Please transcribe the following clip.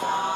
Shine.